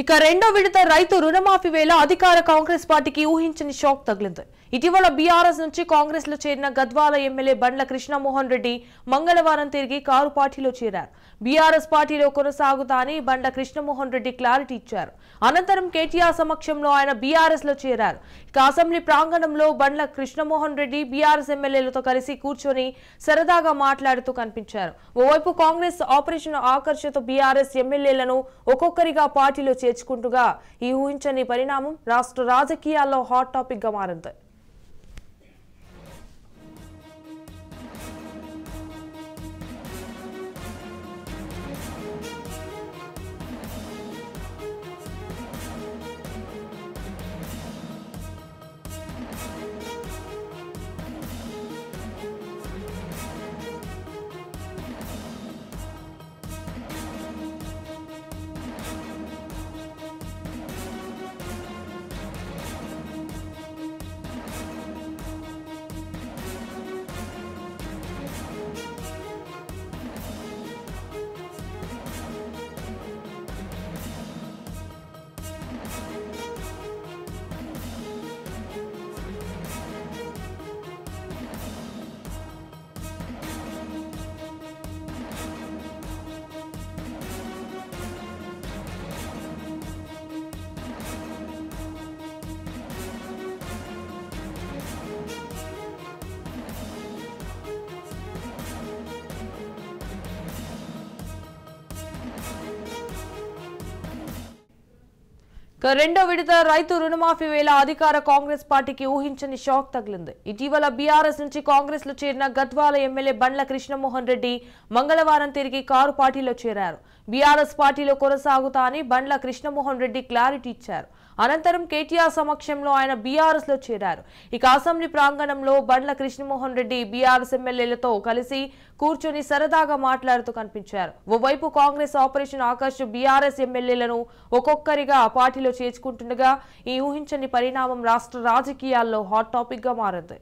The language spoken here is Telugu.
ఇక రెండో విడత రైతు రుణమాఫీ వేళ అధికార కాంగ్రెస్ పార్టీకి ఊహించని షాక్ తగిలింది. ఇటీవల బీఆర్ఎస్ నుంచి కాంగ్రెస్లో చేరిన గద్వాల ఎమ్మెల్యే బండ్ల కృష్ణమోహన్ రెడ్డి మంగళవారం తిరిగి కారు పార్టీలో చేరారు. బీఆర్ఎస్ పార్టీలో కొనసాగుతా అని బండ్ల కృష్ణమోహన్ రెడ్డి క్లారిటీ ఇచ్చారు. అనంతరం కేటీఆర్ సమక్షంలో ఆయన బీఆర్ఎస్లో చేరారు. ఇక అసెంబ్లీ ప్రాంగణంలో బండ్ల కృష్ణమోహన్ రెడ్డి బీఆర్ఎస్ ఎమ్మెల్యేలతో కలిసి కూర్చొని సరదాగా మాట్లాడుతూ కనిపించారు. ఓవైపు కాంగ్రెస్ ఆపరేషన్ ఆకర్షతో బీఆర్ఎస్ ఎమ్మెల్యేలను ఒక్కొక్కరిగా పార్టీలో చేర్చుకుంటుగా ఈ ఊహించని పరిణామం రాష్ట్ర రాజకీయాల్లో హాట్ టాపిక్గా మారింది. రెండో విడత రైతు రుణమాఫీ వేళ అధికార కాంగ్రెస్ పార్టీకి ఊహించని షాక్ తగిలింది. ఇటీవల బీఆర్ఎస్ నుంచి కాంగ్రెస్లో చేరిన గద్వాల ఎమ్మెల్యే బండ్ల కృష్ణమోహన్ రెడ్డి మంగళవారం తిరిగి కారు పార్టీలో చేరారు. బీఆర్ఎస్ పార్టీలో కొనసాగుతా అని బండ్ల కృష్ణమోహన్ రెడ్డి క్లారిటీ ఇచ్చారు. అనంతరం కేటీఆర్ సమక్షంలో ఆయన బీఆర్ఎస్లో చేరారు. ఇక అసెంబ్లీ ప్రాంగణంలో బండ్ల కృష్ణమోహన్ రెడ్డి బీఆర్ఎస్ ఎమ్మెల్యేలతో కలిసి కూర్చొని సరదాగా మాట్లాడుతూ కనిపించారు. ఓవైపు కాంగ్రెస్ ఆపరేషన్ ఆకర్ష్ బీఆర్ఎస్ ఎమ్మెల్యేలను ఒక్కొక్కరిగా పార్టీలో చేర్చుకుంటుండగా ఈ ఊహించని పరిణామం రాష్ట్ర రాజకీయాల్లో హాట్ టాపిక్గా మారింది.